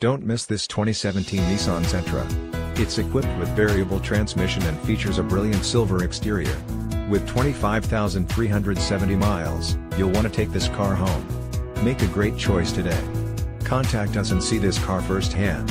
Don't miss this 2017 Nissan Sentra. It's equipped with variable transmission and features a brilliant silver exterior. With 25,370 miles, you'll want to take this car home. Make a great choice today. Contact us and see this car firsthand.